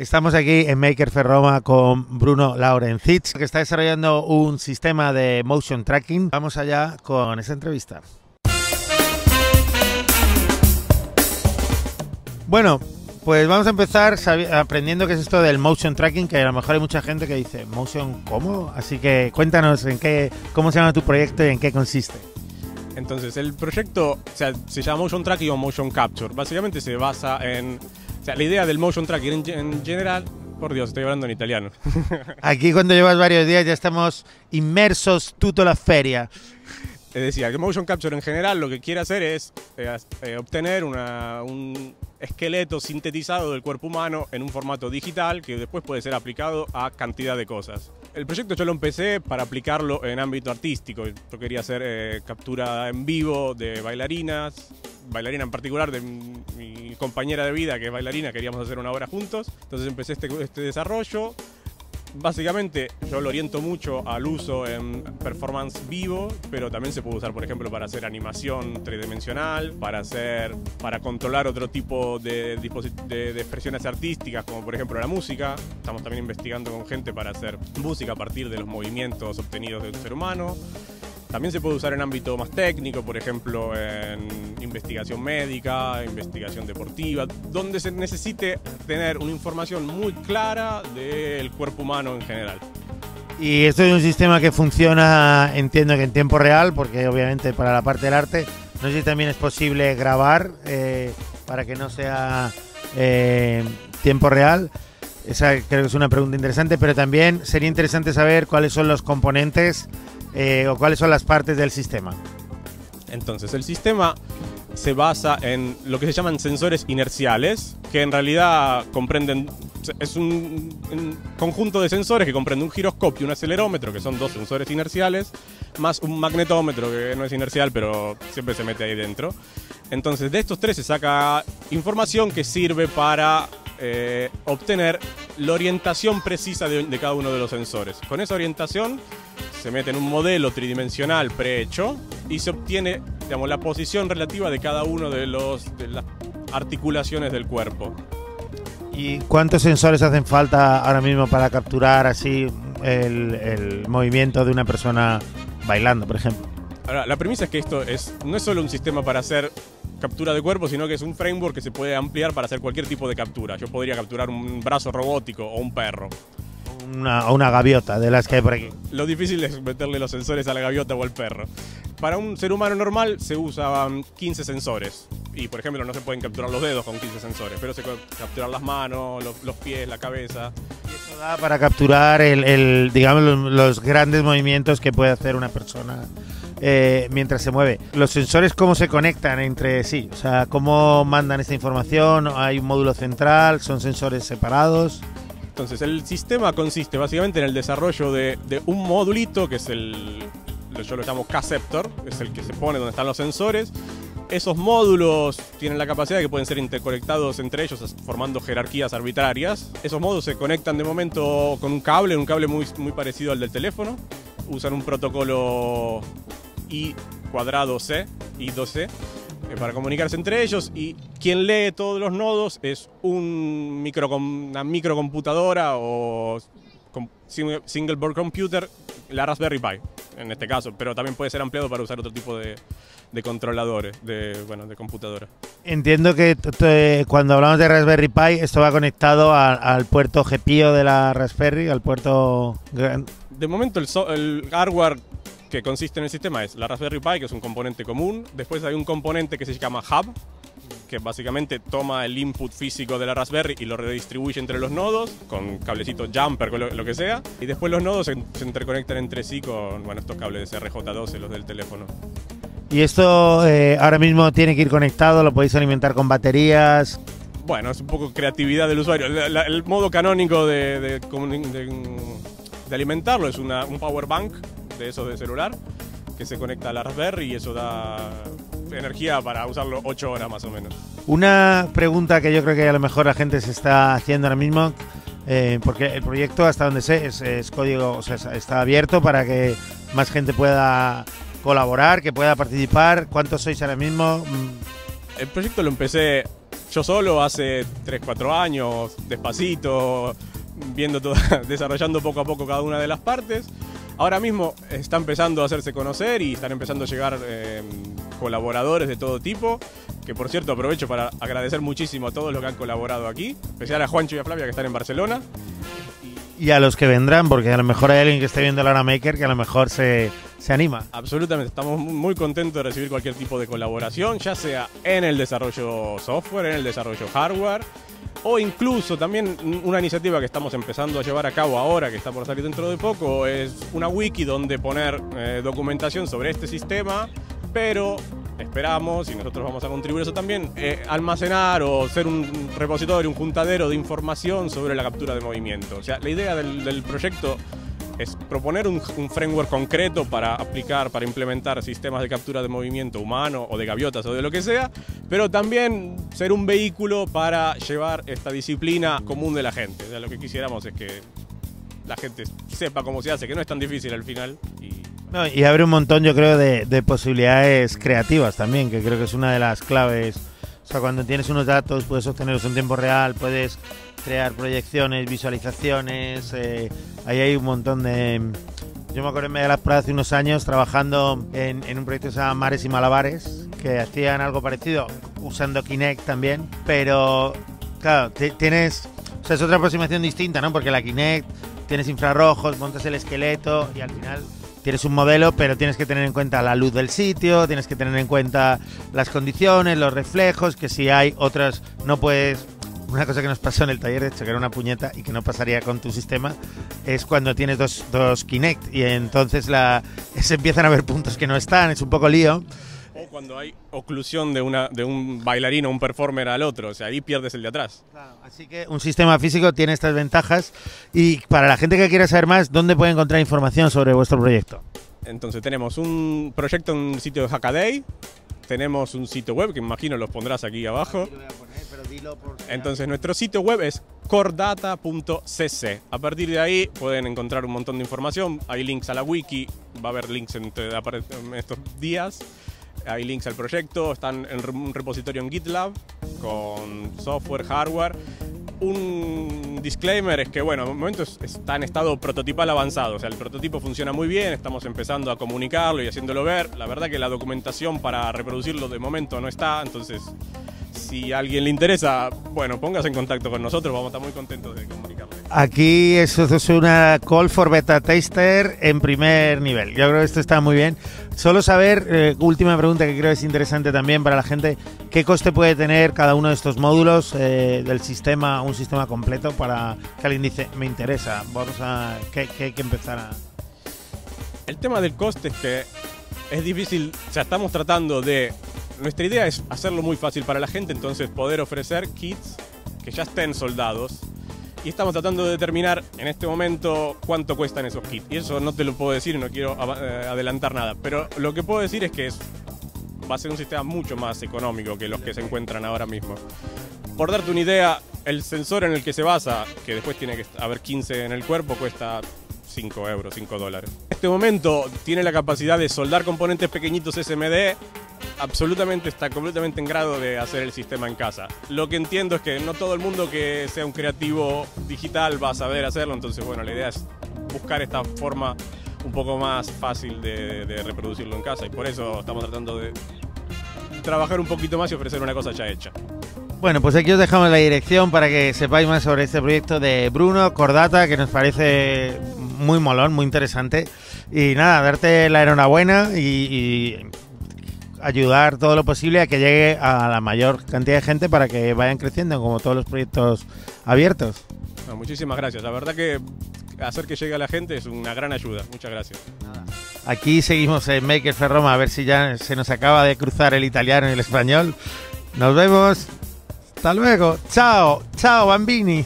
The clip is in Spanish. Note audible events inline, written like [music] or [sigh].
Estamos aquí en Maker Ferroma con Bruno Laurenzitz, que está desarrollando un sistema de motion tracking. Vamos allá con esa entrevista. Bueno, pues vamos a empezar aprendiendo qué es esto del motion tracking, que a lo mejor hay mucha gente que dice, ¿motion cómo? Así que cuéntanos en qué, cómo se llama tu proyecto y en qué consiste. Entonces, el proyecto se llama Motion Tracking o Motion Capture. Básicamente se basa en o sea, la idea del motion tracking en, general por Dios, estoy hablando en italiano. [laughs] Aquí cuando llevas varios días ya estamos inmersos toda la feria. Es decir, el motion capture en general lo que quiere hacer es eh, eh, obtener un esqueleto sintetizado del cuerpo humano en un formato digital que después puede ser aplicado a cantidad de cosas. El proyecto yo lo empecé para aplicarlo en ámbito artístico. Yo quería hacer eh, captura en vivo de bailarinas, bailarina en particular de compañera de vida que es bailarina, queríamos hacer una obra juntos. Entonces empecé este, este desarrollo. Básicamente yo lo oriento mucho al uso en performance vivo, pero también se puede usar, por ejemplo, para hacer animación tridimensional, para hacer, para controlar otro tipo de, de, de expresiones artísticas, como por ejemplo la música. Estamos también investigando con gente para hacer música a partir de los movimientos obtenidos de un ser humano. También se puede usar en ámbito más técnico, por ejemplo, en investigación médica, investigación deportiva, donde se necesite tener una información muy clara del cuerpo humano en general. Y esto es un sistema que funciona, entiendo que en tiempo real, porque obviamente para la parte del arte, no sé si también es posible grabar eh, para que no sea eh, tiempo real. Esa creo que es una pregunta interesante, pero también sería interesante saber cuáles son los componentes eh, o cuáles son las partes del sistema. Entonces, el sistema se basa en lo que se llaman sensores inerciales, que en realidad comprenden, es un, conjunto de sensores que comprende un giroscopio y un acelerómetro, que son dos sensores inerciales, más un magnetómetro, que no es inercial, pero siempre se mete ahí dentro. Entonces, de estos tres se saca información que sirve para eh, obtener la orientación precisa de, de cada uno de los sensores. Con esa orientación se mete en un modelo tridimensional prehecho y se obtiene digamos, la posición relativa de cada uno de, los, de las articulaciones del cuerpo. ¿Y cuántos sensores hacen falta ahora mismo para capturar así el, el movimiento de una persona bailando, por ejemplo? Ahora, la premisa es que esto es, no es solo un sistema para hacer captura de cuerpo, sino que es un framework que se puede ampliar para hacer cualquier tipo de captura. Yo podría capturar un brazo robótico o un perro una, una gaviota de las que hay por aquí. Lo difícil es meterle los sensores a la gaviota o al perro. Para un ser humano normal se usaban 15 sensores. Y por ejemplo no se pueden capturar los dedos con 15 sensores, pero se pueden capturar las manos, los, pies, la cabeza. Y eso da para capturar el, digamos, los, grandes movimientos que puede hacer una persona eh, mientras se mueve. ¿Los sensores cómo se conectan entre sí? O sea, ¿cómo mandan esta información? ¿Hay un módulo central? ¿Son sensores separados? Entonces, el sistema consiste básicamente en el desarrollo de, un modulito, que es el, yo lo llamo K-Ceptor, es el que se pone donde están los sensores. Esos módulos tienen la capacidad de que pueden ser interconectados entre ellos formando jerarquías arbitrarias. Esos módulos se conectan de momento con un cable, un cable muy, parecido al del teléfono. Usan un protocolo I cuadrado C, I2C, eh, para comunicarse entre ellos y quien lee todos los nodos es un micro, una microcomputadora o single board computer, la Raspberry Pi en este caso, pero también puede ser ampliado para usar otro tipo de, controladores, de, bueno, de computadora. Entiendo que cuando hablamos de Raspberry Pi, esto va conectado al puerto GPIO de la Raspberry, al puerto... De momento el, el hardware que consiste en el sistema es la Raspberry Pi, que es un componente común. Después hay un componente que se llama Hub, que básicamente toma el input físico de la Raspberry y lo redistribuye entre los nodos con cablecito jumper, con lo, que sea. Y después los nodos se, interconectan entre sí con bueno, estos cables de RJ12, los del teléfono. ¿Y esto eh, ahora mismo tiene que ir conectado? ¿Lo podéis alimentar con baterías? Bueno, es un poco creatividad del usuario. el modo canónico de, alimentarlo es una, un power bank de esos de celular que se conecta a la Raspberry y eso da energía para usarlo 8 horas más o menos. Una pregunta que yo creo que a lo mejor la gente se está haciendo ahora mismo, eh, porque el proyecto hasta donde sé es, código, o sea, está abierto para que más gente pueda colaborar, que pueda participar. ¿Cuántos sois ahora mismo? El proyecto lo empecé yo solo hace 3, 4 años, despacito, viendo todo, [laughs] desarrollando poco a poco cada una de las partes. Ahora mismo está empezando a hacerse conocer y están empezando a llegar eh, colaboradores de todo tipo, que por cierto aprovecho para agradecer muchísimo a todos los que han colaborado aquí, especial a Juancho y a Flavia que están en Barcelona. Y a los que vendrán, porque a lo mejor hay alguien que esté viendo la hora Maker que a lo mejor se, se anima. Absolutamente, estamos muy contentos de recibir cualquier tipo de colaboración, ya sea en el desarrollo software, en el desarrollo hardware, o incluso también una iniciativa que estamos empezando a llevar a cabo ahora, que está por salir dentro de poco, es una wiki donde poner eh, documentación sobre este sistema, pero esperamos, y nosotros vamos a contribuir eso también, eh, almacenar o ser un repositorio, un juntadero de información sobre la captura de movimiento. O sea, la idea del, del proyecto es proponer un, un, framework concreto para aplicar, para implementar sistemas de captura de movimiento humano o de gaviotas o de lo que sea, pero también ser un vehículo para llevar esta disciplina común de la gente. O sea, lo que quisiéramos es que la gente sepa cómo se hace, que no es tan difícil al final. Y, no, y abre un montón, yo creo, de, de posibilidades creativas también, que creo que es una de las claves. O sea, cuando tienes unos datos, puedes obtenerlos en tiempo real, puedes crear proyecciones, visualizaciones. Eh, ahí hay un montón de. Yo me acuerdo en Media hace unos años trabajando en, en, un proyecto que se llama Mares y Malabares, que hacían algo parecido usando Kinect también, pero claro, tienes. O sea, es otra aproximación distinta, ¿no? Porque la Kinect tienes infrarrojos, montas el esqueleto y al final tienes un modelo, pero tienes que tener en cuenta la luz del sitio, tienes que tener en cuenta las condiciones, los reflejos, que si hay otras no puedes una cosa que nos pasó en el taller, de hecho, que era una puñeta y que no pasaría con tu sistema, es cuando tienes dos, dos Kinect y entonces la, [laughs] se empiezan a ver puntos que no están, es un poco lío. O cuando hay oclusión de, una, de un bailarín o un performer al otro, o sea, ahí pierdes el de atrás. Claro, así que un sistema físico tiene estas ventajas y para la gente que quiera saber más, ¿dónde puede encontrar información sobre vuestro proyecto? Entonces tenemos un proyecto en un sitio de Hackaday, tenemos un sitio web que imagino los pondrás aquí abajo. Entonces nuestro sitio web es cordata.cc. A partir de ahí pueden encontrar un montón de información. Hay links a la wiki, va a haber links en, estos días. Hay links al proyecto, están en un repositorio en GitLab con software, hardware. Un disclaimer es que, bueno, en momento está en estado prototipal avanzado, o sea, el prototipo funciona muy bien, estamos empezando a comunicarlo y haciéndolo ver. La verdad que la documentación para reproducirlo de momento no está, entonces si a alguien le interesa, bueno, póngase en contacto con nosotros, vamos a estar muy contentos de. Aquí eso es una call for beta tester en primer nivel. Yo creo que esto está muy bien. Solo saber, eh, última pregunta que creo es interesante también para la gente, ¿qué coste puede tener cada uno de estos módulos eh, del sistema, un sistema completo para que alguien dice, me interesa, vamos a, que, que hay que empezar a... El tema del coste es que es difícil, o sea, estamos tratando de nuestra idea es hacerlo muy fácil para la gente, entonces poder ofrecer kits que ya estén soldados. Y estamos tratando de determinar en este momento cuánto cuestan esos kits. Y eso no te lo puedo decir no quiero eh, adelantar nada. Pero lo que puedo decir es que va a ser un sistema mucho más económico que los que se encuentran ahora mismo. Por darte una idea, el sensor en el que se basa, que después tiene que haber 15 en el cuerpo, cuesta 5 euros, 5 dólares. En este momento tiene la capacidad de soldar componentes pequeñitos SMD absolutamente está completamente en grado de hacer el sistema en casa. Lo que entiendo es que no todo el mundo que sea un creativo digital va a saber hacerlo, entonces bueno, la idea es buscar esta forma un poco más fácil de, de reproducirlo en casa y por eso estamos tratando de trabajar un poquito más y ofrecer una cosa ya hecha. Bueno, pues aquí os dejamos la dirección para que sepáis más sobre este proyecto de Bruno Cordata, que nos parece muy molón, muy interesante. Y nada, darte la enhorabuena y, y ayudar todo lo posible a que llegue a la mayor cantidad de gente para que vayan creciendo como todos los proyectos abiertos. Muchísimas gracias. La verdad que hacer que llegue a la gente es una gran ayuda. Muchas gracias. Aquí seguimos en Maker Ferroma a ver si ya se nos acaba de cruzar el italiano y el español. Nos vemos. Hasta luego. Chao. Chao, Bambini.